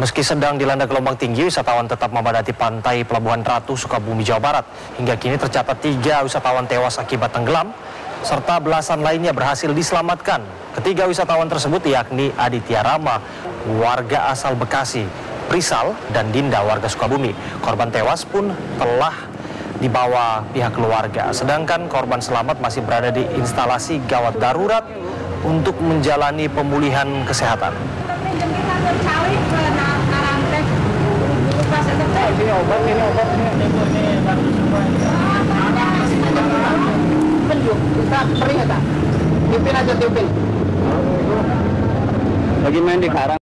Meski sedang dilanda gelombang tinggi, wisatawan tetap memadati pantai Pelabuhan Ratu, Sukabumi, Jawa Barat. Hingga kini tercatat tiga wisatawan tewas akibat tenggelam, serta belasan lainnya berhasil diselamatkan. Ketiga wisatawan tersebut yakni Aditya Rama, warga asal Bekasi, Prisal, dan Dinda, warga Sukabumi. Korban tewas pun telah dibawa pihak keluarga. Sedangkan korban selamat masih berada di instalasi gawat darurat untuk menjalani pemulihan kesehatan. ini obat, kita perih ya, aja, tiupin. Lagi main di karang.